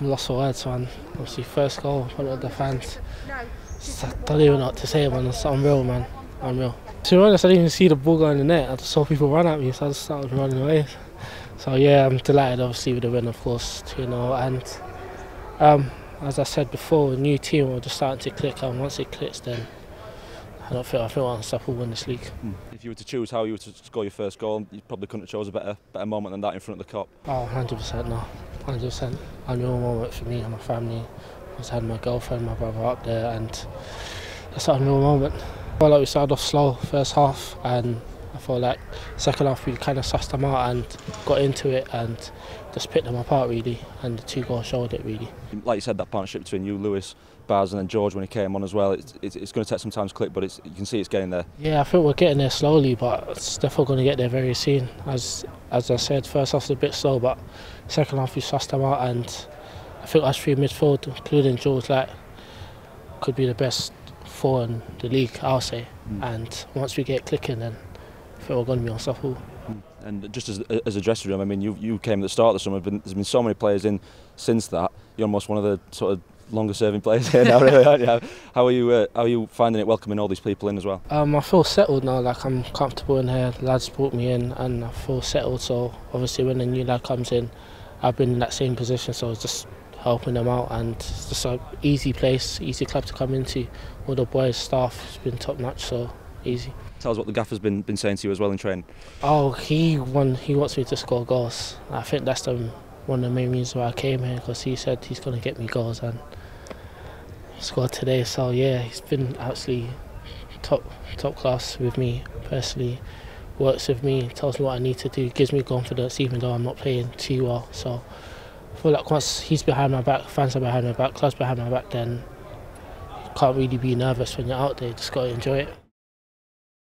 I'm lost for words, man. Obviously, first goal in front of the fans. I don't even know what to say, man. It's unreal, man. Unreal. To be honest, I didn't even see the ball go in the net. I just saw people run at me, so I just started running away. So yeah, I'm delighted, obviously, with the win, of course, you know. And um, as I said before, a new team are just starting to click, and once it clicks, then I don't feel I feel unstoppable in this league. Mm. If you were to choose how you were to score your first goal, you probably couldn't have chose a better better moment than that in front of the Kop. Oh, 100% no. 100%. Unreal moment for me and my family. I just had my girlfriend, my brother up there, and that's an unreal moment. Well, like we started off slow first half, and I felt like second half we kind of sussed them out and got into it and just picked them apart really, and the two goals showed it really. Like you said, that partnership between you, Lewis, Baz, and then George when he came on as well. It's, it's, it's going to take some time to click, but it's, you can see it's getting there. Yeah, I think we're getting there slowly, but it's definitely going to get there very soon. As as I said, first half was a bit slow, but second half we sussed them out, and I think us three midfield, including George, like could be the best four in the league, I'll say. Mm. And once we get clicking, then I think we're going to be unstoppable. And just as, as a dressing room, I mean, you you came at the start of the summer. Been, there's been so many players in since that. You're almost one of the sort of longer serving players here now, really, aren't you? How are you? Uh, how are you finding it welcoming all these people in as well? Um, I feel settled now. Like I'm comfortable in here. The lads brought me in, and I feel settled. So obviously, when a new lad comes in, I've been in that same position. So it's just helping them out, and it's just an easy place, easy club to come into. All the boys, staff, has been top notch. So easy. Tell us what the gaffer's been been saying to you as well in training. Oh, he won. He wants me to score goals. I think that's the one of the main reasons why I came here because he said he's going to get me goals and he scored today. So yeah, he's been absolutely top top class with me personally. Works with me, tells me what I need to do, gives me confidence even though I'm not playing too well. So I feel like once he's behind my back, fans are behind my back, club's behind my back, then you can't really be nervous when you're out there. Just got to enjoy it.